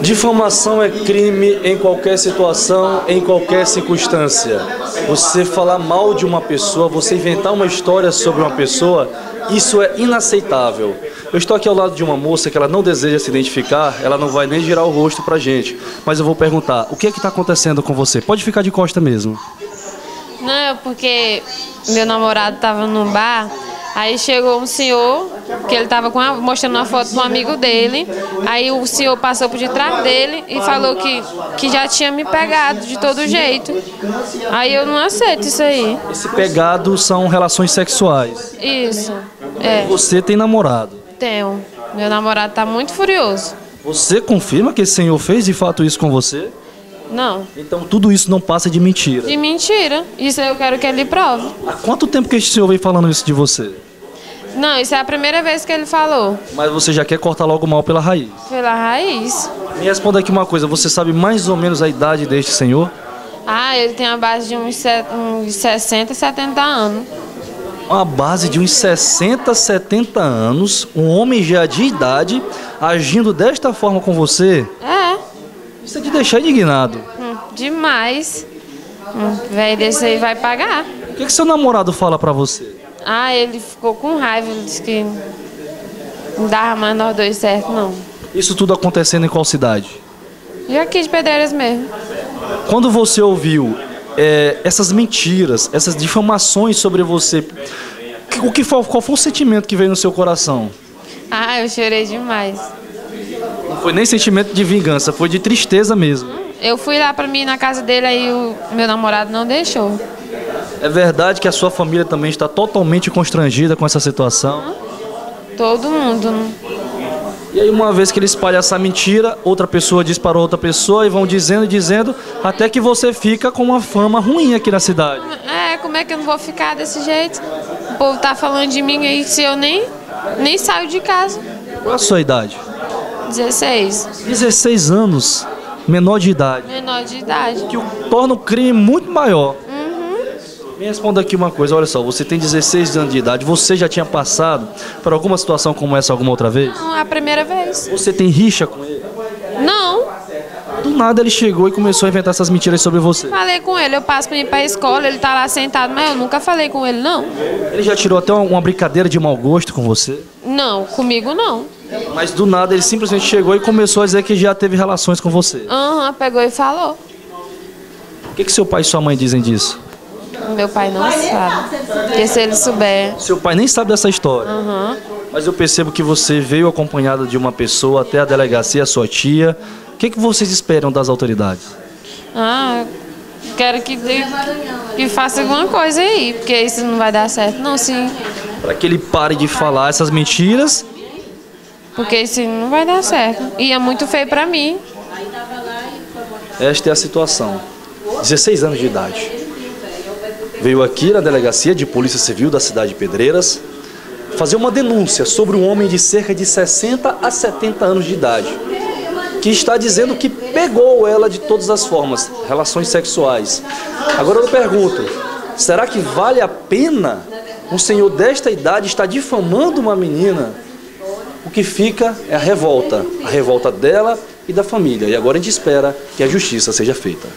Difamação é crime em qualquer situação, em qualquer circunstância. Você falar mal de uma pessoa, você inventar uma história sobre uma pessoa, isso é inaceitável. Eu estou aqui ao lado de uma moça que ela não deseja se identificar, ela não vai nem girar o rosto pra gente. Mas eu vou perguntar, o que é que está acontecendo com você? Pode ficar de costa mesmo. Não, porque meu namorado estava no bar Aí chegou um senhor, que ele estava mostrando uma foto do amigo dele. Aí o senhor passou por detrás dele e falou que, que já tinha me pegado de todo jeito. Aí eu não aceito isso aí. Esse pegado são relações sexuais. Isso. É. Você tem namorado? Tenho. Meu namorado está muito furioso. Você confirma que esse senhor fez de fato isso com você? Não. Então tudo isso não passa de mentira? De mentira. Isso eu quero que ele prove. Há quanto tempo que esse senhor vem falando isso de você? Não, isso é a primeira vez que ele falou. Mas você já quer cortar logo mal pela raiz? Pela raiz. Me responda aqui uma coisa, você sabe mais ou menos a idade deste senhor? Ah, ele tem a base de uns, uns 60, 70 anos. Uma base de uns 60, 70 anos, um homem já de idade, agindo desta forma com você? É. Isso é de deixar indignado. Hum, demais. Hum, velho desse aí vai pagar. O que, que seu namorado fala pra você? Ah, ele ficou com raiva, ele disse que não dava mais nós dois certo, não. Isso tudo acontecendo em qual cidade? Já aqui de Pedreiras mesmo. Quando você ouviu é, essas mentiras, essas difamações sobre você, o que foi, qual foi o sentimento que veio no seu coração? Ah, eu chorei demais. Não foi nem sentimento de vingança, foi de tristeza mesmo. Eu fui lá pra mim na casa dele, aí o meu namorado não deixou. É verdade que a sua família também está totalmente constrangida com essa situação? Todo mundo. Né? E aí, uma vez que ele espalha essa mentira, outra pessoa diz para outra pessoa e vão dizendo e dizendo, até que você fica com uma fama ruim aqui na cidade. É, como é que eu não vou ficar desse jeito? O povo tá falando de mim aí se eu nem, nem saio de casa. Qual a sua idade? 16. 16 anos, menor de idade. Menor de idade. Que torna o crime muito maior. Me responda aqui uma coisa, olha só, você tem 16 anos de idade, você já tinha passado por alguma situação como essa alguma outra vez? Não, é a primeira vez. Você tem rixa com ele? Não. Do nada ele chegou e começou a inventar essas mentiras sobre você. Falei com ele, eu passo pra ir pra escola, ele tá lá sentado, mas eu nunca falei com ele, não. Ele já tirou até uma brincadeira de mau gosto com você? Não, comigo não. Mas do nada ele simplesmente chegou e começou a dizer que já teve relações com você. Aham, pegou e falou. O que, que seu pai e sua mãe dizem disso? Meu pai não sabe. Porque se ele souber. Seu pai nem sabe dessa história. Uhum. Mas eu percebo que você veio acompanhada de uma pessoa até a delegacia, a sua tia. O que, que vocês esperam das autoridades? Ah, quero que, que faça alguma coisa aí, porque isso não vai dar certo, não, sim. Para que ele pare de falar essas mentiras. Porque isso não vai dar certo. E é muito feio para mim. Esta é a situação. 16 anos de idade veio aqui na delegacia de Polícia Civil da cidade de Pedreiras fazer uma denúncia sobre um homem de cerca de 60 a 70 anos de idade que está dizendo que pegou ela de todas as formas, relações sexuais. Agora eu pergunto, será que vale a pena um senhor desta idade estar difamando uma menina? O que fica é a revolta, a revolta dela e da família. E agora a gente espera que a justiça seja feita.